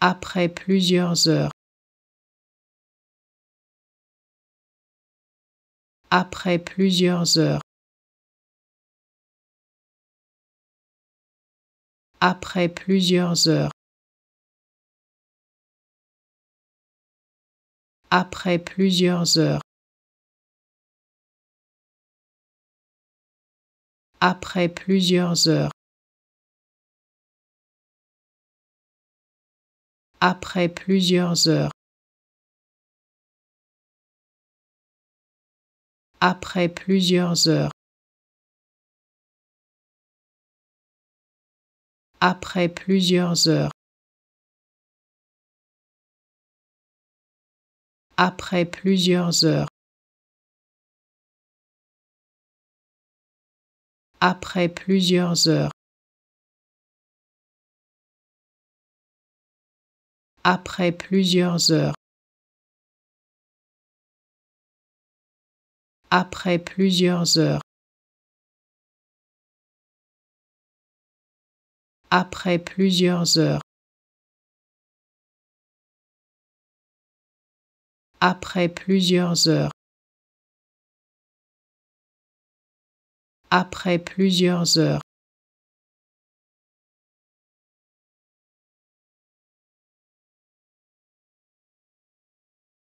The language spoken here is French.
Après plusieurs heures. Après plusieurs heures. Après plusieurs heures. Après plusieurs heures. Après plusieurs heures. Après plusieurs heures. Après plusieurs heures. Après plusieurs heures. Après plusieurs heures. Après plusieurs heures. Après plusieurs heures. Après plusieurs heures. Après plusieurs heures. Après plusieurs heures. Après plusieurs heures.